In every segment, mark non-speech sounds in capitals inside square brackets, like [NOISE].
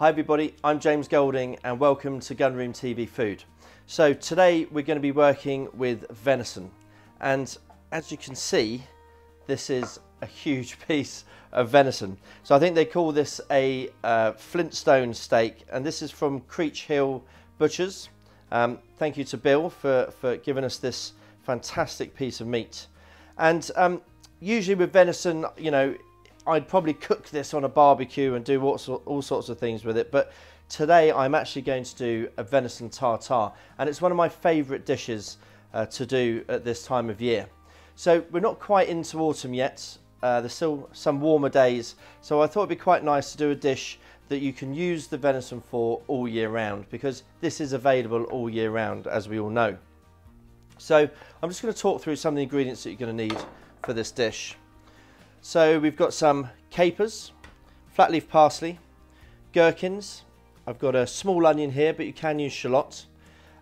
Hi everybody, I'm James Golding and welcome to Gunroom TV Food. So today we're going to be working with venison and as you can see this is a huge [LAUGHS] piece of venison. So I think they call this a uh, Flintstone steak and this is from Creech Hill Butchers. Um, thank you to Bill for, for giving us this fantastic piece of meat. And um, usually with venison, you know, I'd probably cook this on a barbecue and do all, all sorts of things with it. But today I'm actually going to do a venison tartare. And it's one of my favourite dishes uh, to do at this time of year. So we're not quite into autumn yet. Uh, there's still some warmer days. So I thought it'd be quite nice to do a dish that you can use the venison for all year round because this is available all year round as we all know. So I'm just going to talk through some of the ingredients that you're going to need for this dish. So we've got some capers, flat leaf parsley, gherkins. I've got a small onion here, but you can use shallot.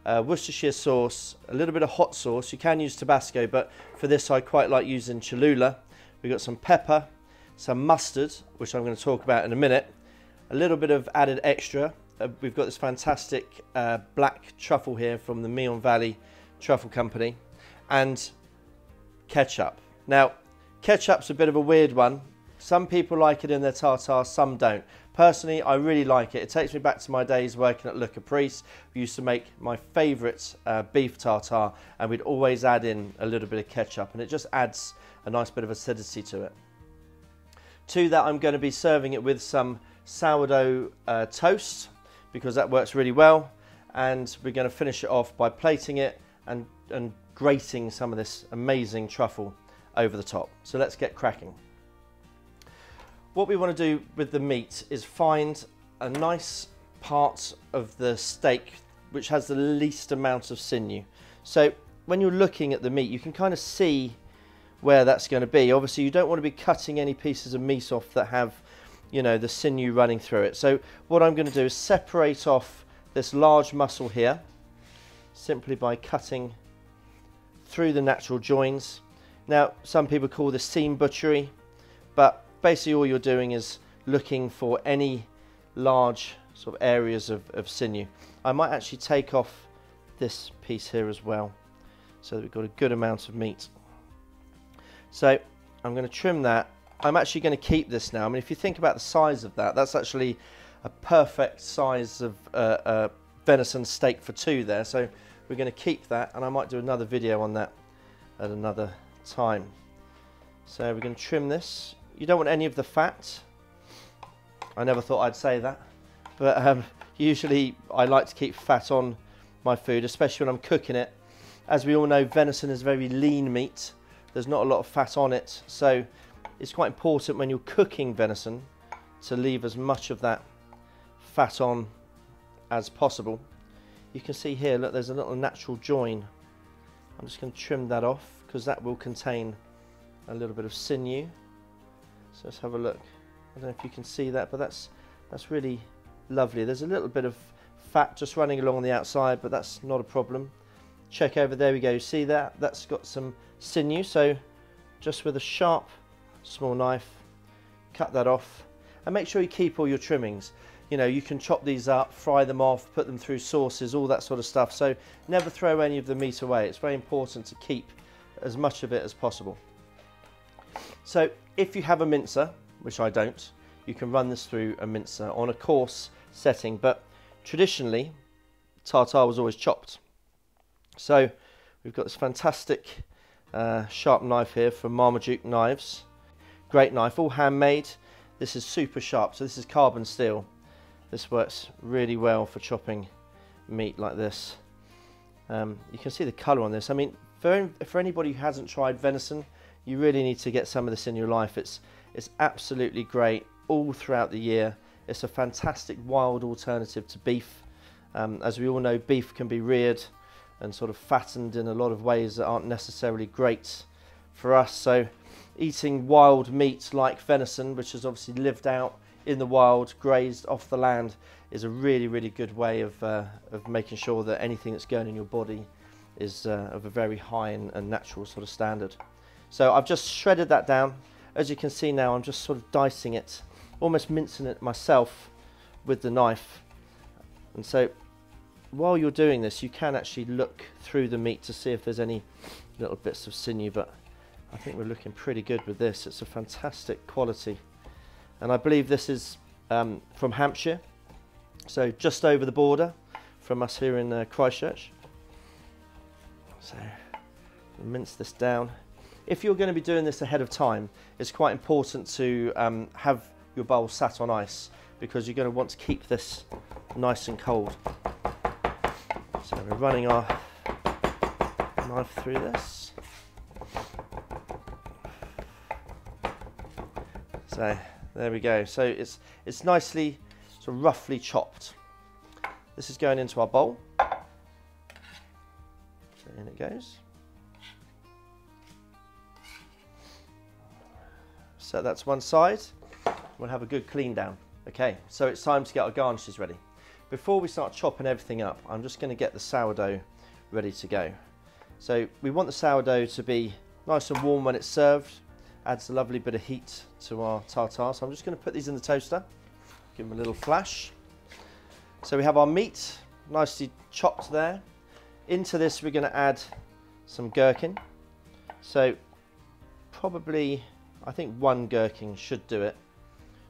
Uh, Worcestershire sauce, a little bit of hot sauce. You can use Tabasco, but for this I quite like using Cholula. We've got some pepper, some mustard, which I'm going to talk about in a minute. A little bit of added extra. Uh, we've got this fantastic uh, black truffle here from the Meon Valley Truffle Company. And ketchup. Now, Ketchup's a bit of a weird one. Some people like it in their tartare, some don't. Personally, I really like it. It takes me back to my days working at Le Caprice. We used to make my favourite uh, beef tartare and we'd always add in a little bit of ketchup and it just adds a nice bit of acidity to it. To that, I'm going to be serving it with some sourdough uh, toast because that works really well. And we're going to finish it off by plating it and, and grating some of this amazing truffle over the top. So let's get cracking. What we want to do with the meat is find a nice part of the steak which has the least amount of sinew. So when you're looking at the meat, you can kind of see where that's going to be. Obviously, you don't want to be cutting any pieces of meat off that have, you know, the sinew running through it. So what I'm going to do is separate off this large muscle here simply by cutting through the natural joins now, some people call this seam butchery, but basically all you're doing is looking for any large sort of areas of, of sinew. I might actually take off this piece here as well, so that we've got a good amount of meat. So I'm going to trim that. I'm actually going to keep this now. I mean, if you think about the size of that, that's actually a perfect size of uh, uh, venison steak for two there. So we're going to keep that, and I might do another video on that at another time. So we're going to trim this. You don't want any of the fat. I never thought I'd say that. But um, usually I like to keep fat on my food, especially when I'm cooking it. As we all know, venison is very lean meat. There's not a lot of fat on it. So it's quite important when you're cooking venison to leave as much of that fat on as possible. You can see here, look, there's a little natural join. I'm just going to trim that off because that will contain a little bit of sinew. So let's have a look. I don't know if you can see that, but that's that's really lovely. There's a little bit of fat just running along the outside, but that's not a problem. Check over, there we go. See that? That's got some sinew, so just with a sharp small knife, cut that off. And make sure you keep all your trimmings. You know, you can chop these up, fry them off, put them through sauces, all that sort of stuff. So never throw any of the meat away. It's very important to keep as much of it as possible. So if you have a mincer, which I don't, you can run this through a mincer on a coarse setting, but traditionally tartare was always chopped. So we've got this fantastic uh, sharp knife here from Marmaduke Knives. Great knife, all handmade. This is super sharp, so this is carbon steel. This works really well for chopping meat like this. Um, you can see the colour on this. I mean, for, for anybody who hasn't tried venison, you really need to get some of this in your life. It's, it's absolutely great all throughout the year. It's a fantastic wild alternative to beef. Um, as we all know, beef can be reared and sort of fattened in a lot of ways that aren't necessarily great for us. So eating wild meat like venison, which has obviously lived out in the wild, grazed off the land, is a really, really good way of, uh, of making sure that anything that's going in your body is uh, of a very high and, and, natural sort of standard. So I've just shredded that down. As you can see now, I'm just sort of dicing it, almost mincing it myself with the knife. And so while you're doing this, you can actually look through the meat to see if there's any little bits of sinew, but I think we're looking pretty good with this. It's a fantastic quality. And I believe this is um, from Hampshire, so just over the border from us here in uh, Christchurch. So mince this down. If you're going to be doing this ahead of time, it's quite important to um, have your bowl sat on ice because you're going to want to keep this nice and cold. So we're running our knife through this. So there we go. So it's it's nicely sort of roughly chopped. This is going into our bowl. So goes. Set that to one side. We'll have a good clean down. Okay, so it's time to get our garnishes ready. Before we start chopping everything up, I'm just going to get the sourdough ready to go. So we want the sourdough to be nice and warm when it's served. Adds a lovely bit of heat to our tartare. So I'm just going to put these in the toaster. Give them a little flash. So we have our meat nicely chopped there. Into this we're going to add some gherkin. So probably, I think one gherkin should do it.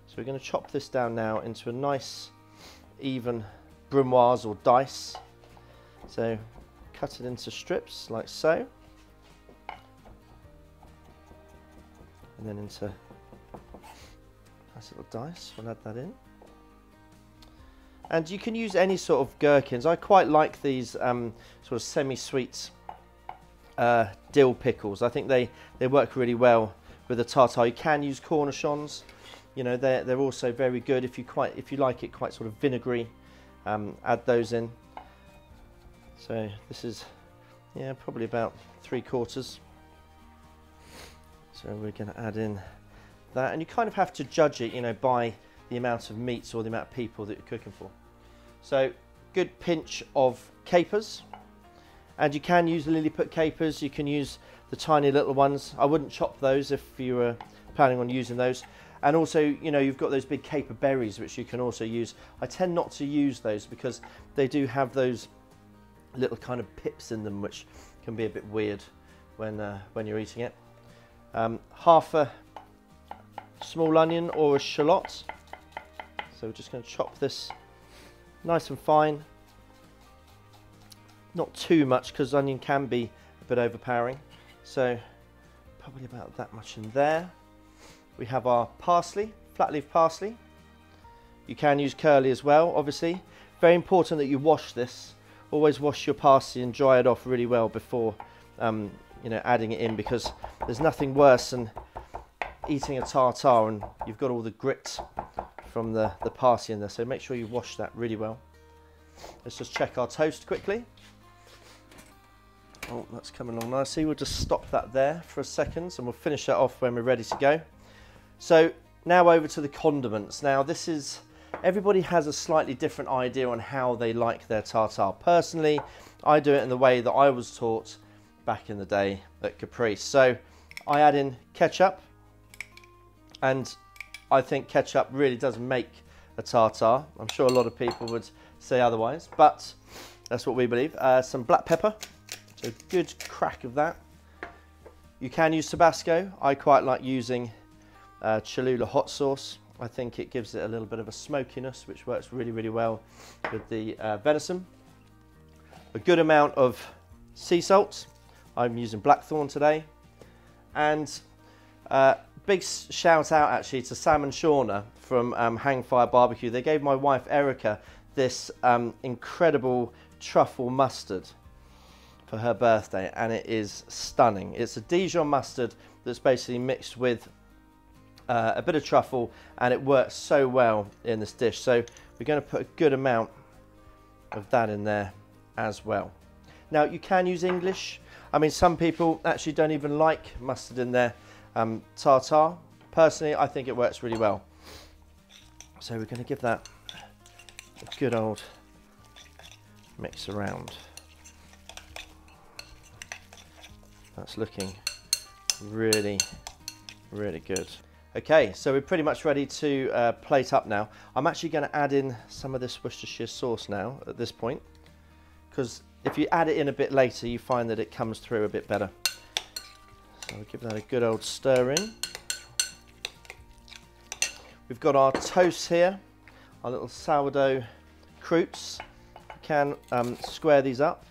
So we're going to chop this down now into a nice even brunoise or dice. So cut it into strips like so. And then into nice little dice, we'll add that in. And you can use any sort of gherkins. I quite like these um, sort of semi-sweet uh, dill pickles. I think they, they work really well with the tartare. You can use cornichons. You know, they're, they're also very good if you quite if you like it quite sort of vinegary. Um, add those in. So this is, yeah, probably about three quarters. So we're going to add in that, and you kind of have to judge it, you know, by the amount of meats or the amount of people that you're cooking for. So good pinch of capers, and you can use the Lilliput capers. You can use the tiny little ones. I wouldn't chop those if you were planning on using those. And also, you know, you've got those big caper berries, which you can also use. I tend not to use those because they do have those little kind of pips in them, which can be a bit weird when, uh, when you're eating it. Um, half a small onion or a shallot. So we're just going to chop this nice and fine. Not too much because onion can be a bit overpowering. So probably about that much in there. We have our parsley, flat leaf parsley. You can use curly as well, obviously. Very important that you wash this. Always wash your parsley and dry it off really well before um, you know, adding it in because there's nothing worse than eating a tartare and you've got all the grit from the, the parsley in there. So make sure you wash that really well. Let's just check our toast quickly. Oh, that's coming along nicely. We'll just stop that there for a second and we'll finish that off when we're ready to go. So now over to the condiments. Now this is, everybody has a slightly different idea on how they like their tartare. Personally, I do it in the way that I was taught back in the day at Caprice. So I add in ketchup and I think ketchup really does make a tartare. I'm sure a lot of people would say otherwise, but that's what we believe. Uh, some black pepper, so good crack of that. You can use Tabasco. I quite like using uh, Cholula hot sauce. I think it gives it a little bit of a smokiness, which works really, really well with the uh, venison. A good amount of sea salt. I'm using blackthorn today. And uh, big shout out actually to Sam and Shauna from um, Hangfire Barbecue. They gave my wife Erica this um, incredible truffle mustard for her birthday and it is stunning. It's a Dijon mustard that's basically mixed with uh, a bit of truffle and it works so well in this dish. So we're going to put a good amount of that in there as well. Now you can use English. I mean some people actually don't even like mustard in their um, tartare. Personally I think it works really well. So we're going to give that a good old mix around. That's looking really, really good. Okay, so we're pretty much ready to uh, plate up now. I'm actually going to add in some of this Worcestershire sauce now at this point because if you add it in a bit later you find that it comes through a bit better. I'll give that a good old stir in. We've got our toast here, our little sourdough croûtes. You can um, square these up.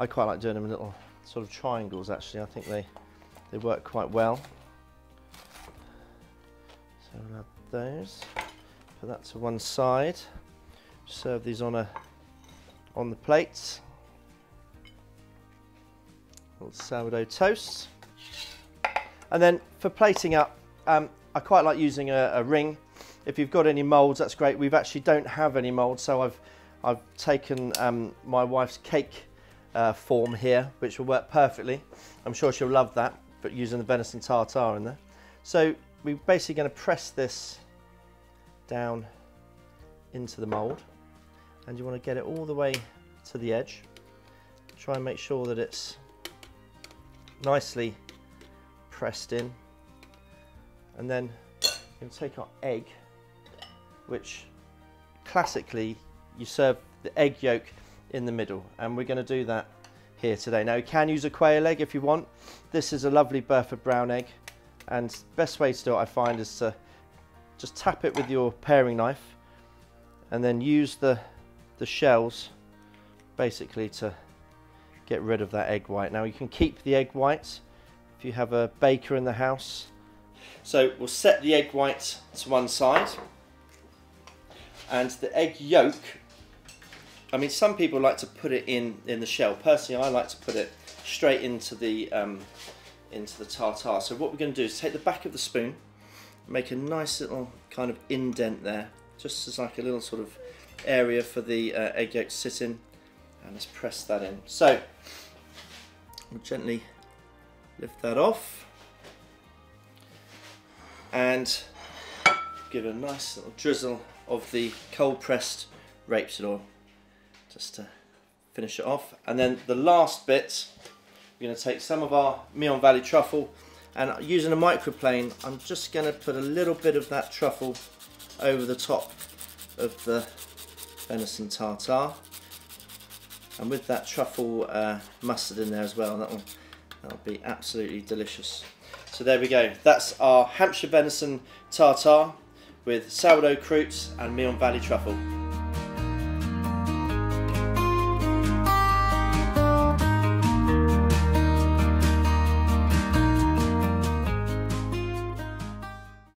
I quite like doing them in little sort of triangles actually. I think they, they work quite well. So we'll add those. Put that to one side. Serve these on a on the plates. Little sourdough toast. And then for plating up, um, I quite like using a, a, ring. If you've got any moulds, that's great. We've actually don't have any moulds, so I've I've taken um, my wife's cake uh, form here, which will work perfectly. I'm sure she'll love that, but using the venison tartare in there. So we're basically going to press this down into the mould and you want to get it all the way to the edge try and make sure that it's nicely pressed in. And then can take our egg which classically you serve the egg yolk in the middle. And we're going to do that here today. Now you can use a quail egg if you want. This is a lovely Burford brown egg. And best way to do it I find is to just tap it with your paring knife and then use the the shells basically to get rid of that egg white. Now you can keep the egg white you have a baker in the house so we'll set the egg white to one side and the egg yolk I mean some people like to put it in in the shell personally I like to put it straight into the um, into the tartare. So what we're going to do is take the back of the spoon, make a nice little kind of indent there, just as like a little sort of area for the uh, egg yolk to sit in, and let's press that in. So we'll gently lift that off, and give it a nice little drizzle of the cold pressed rapeseed oil, just to finish it off. And then the last bit we're going to take some of our Meon Valley truffle and using a microplane I'm just going to put a little bit of that truffle over the top of the venison tartare. And with that truffle uh, mustard in there as well that'll, be absolutely delicious. So there we go. That's our Hampshire venison tartare with sourdough croûtes and Meon Valley truffle